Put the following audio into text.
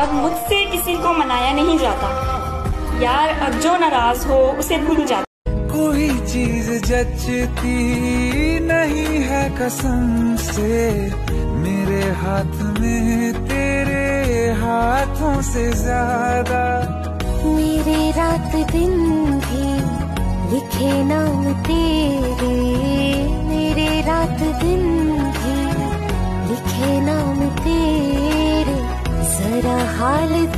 और मुझसे किसी को मनाया नहीं जाता। यार अब जो नाराज़ हो उसे भूल जाता। कोई चीज़ जचती नहीं है कसम से। मेरे हाथ में तेरे हाथों से ज़्यादा। मेरे रात दिन भी लिखे नाम तेरे। मेरे रात दिन भी लिखे नाम highly